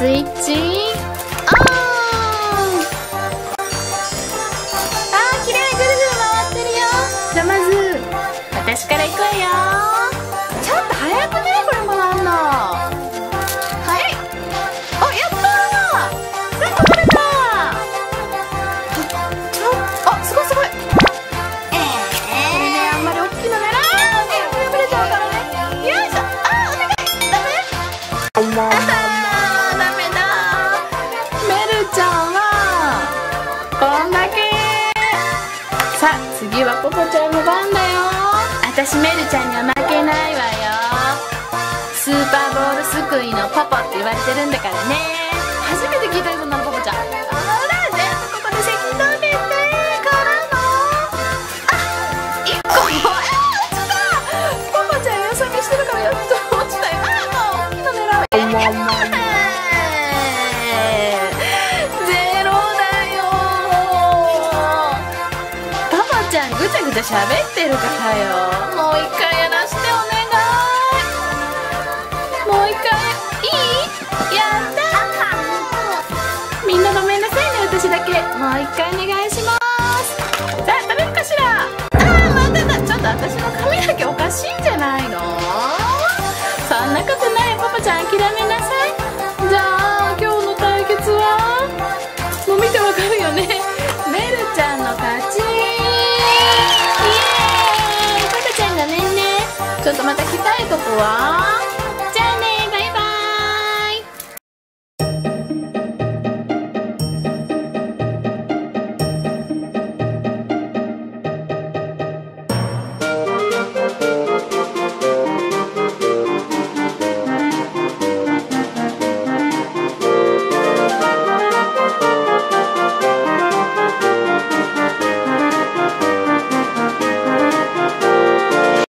スイッチ。オン。あー綺麗。ぐるぐる回ってるよ。じゃあまず私から行くわよ。さあ次はポポちゃんの番だよ。私メルちゃんには負けないわよ。スーパーボールすくいのパパって言われてるんだからね。初めて聞いたよそんなのポポちゃん。あらここでかあ一個も。ポポちゃんよそ見してるからっと落ちたよ。あもうんぐちゃ喋ってるからよ。もう一回やらしてお願い。もう一回。いい？やった。みんなごめんなさいね私だけ。もう一回お願いします。さあ食べるかしら？あー待ってた。ちょっと私の髪の毛おかしいんじゃないの？そんなことないパパちゃん。諦めなさい。いとこは？じゃあね。